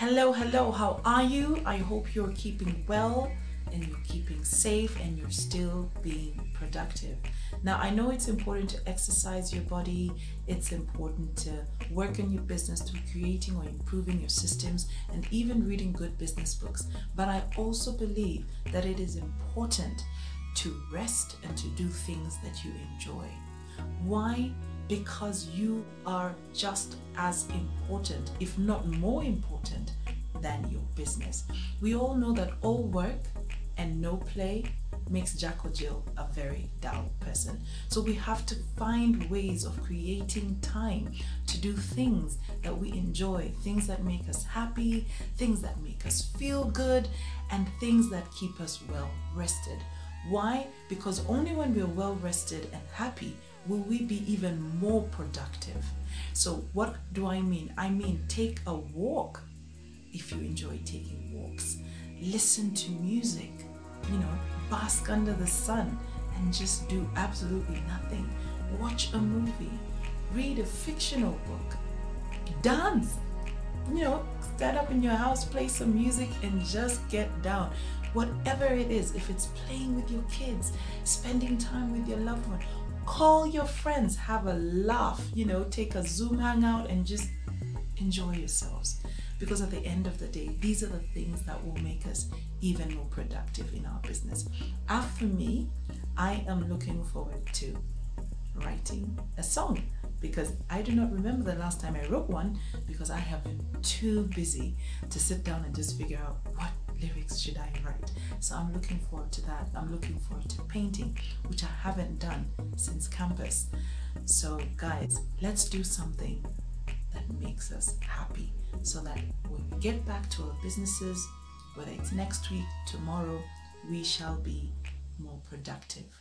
Hello, hello, how are you? I hope you're keeping well and you're keeping safe and you're still being productive. Now, I know it's important to exercise your body, it's important to work on your business through creating or improving your systems and even reading good business books. But I also believe that it is important to rest and to do things that you enjoy. Why? Because you are just as important, if not more important, than your business. We all know that all work and no play makes Jack or Jill a very dull person. So we have to find ways of creating time to do things that we enjoy, things that make us happy, things that make us feel good, and things that keep us well rested. Why? Because only when we're well rested and happy will we be even more productive. So, what do I mean? I mean, take a walk if you enjoy taking walks, listen to music, you know, bask under the sun and just do absolutely nothing. Watch a movie, read a fictional book, dance, you know, stand up in your house, play some music, and just get down. Whatever it is, if it's playing with your kids, spending time with your loved one, call your friends, have a laugh, you know, take a Zoom hangout and just enjoy yourselves. Because at the end of the day, these are the things that will make us even more productive in our business. As for me, I am looking forward to writing a song because I do not remember the last time I wrote one because I have been too busy to sit down and just figure out what lyrics should I write. So I'm looking forward to that. I'm looking forward to painting, which I haven't done since campus. So guys, let's do something that makes us happy so that when we get back to our businesses, whether it's next week, tomorrow, we shall be more productive.